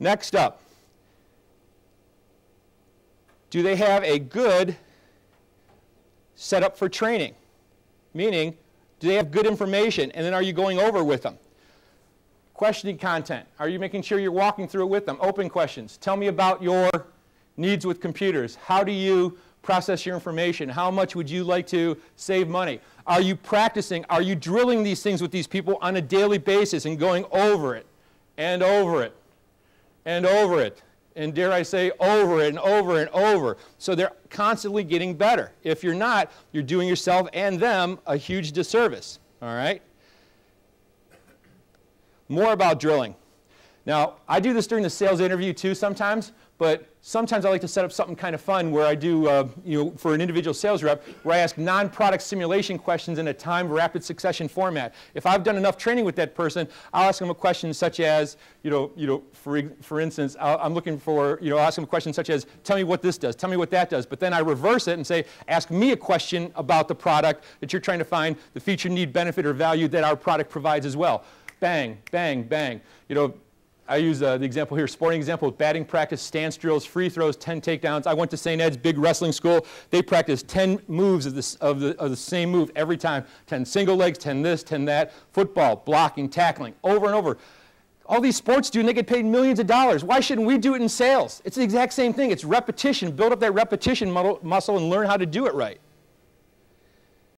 Next up, do they have a good setup for training? Meaning, do they have good information? And then are you going over with them? Questioning content. Are you making sure you're walking through it with them? Open questions. Tell me about your needs with computers. How do you process your information? How much would you like to save money? Are you practicing? Are you drilling these things with these people on a daily basis and going over it and over it and over it? And dare I say, over and over and over. So they're constantly getting better. If you're not, you're doing yourself and them a huge disservice. All right? More about drilling. Now, I do this during the sales interview too sometimes, but sometimes I like to set up something kind of fun where I do, uh, you know, for an individual sales rep, where I ask non-product simulation questions in a timed rapid succession format. If I've done enough training with that person, I'll ask them a question such as, you know, you know for, for instance, i am looking for, you know, I'll ask them a question such as, tell me what this does, tell me what that does. But then I reverse it and say, ask me a question about the product that you're trying to find the feature, need, benefit, or value that our product provides as well. Bang, bang, bang. You know, I use uh, the example here, sporting example, batting practice, stance drills, free throws, 10 takedowns. I went to St. Ed's, big wrestling school. They practice 10 moves of, of, the, of the same move every time. 10 single legs, 10 this, 10 that. Football, blocking, tackling, over and over. All these sports do, and they get paid millions of dollars. Why shouldn't we do it in sales? It's the exact same thing. It's repetition. Build up that repetition muscle and learn how to do it right.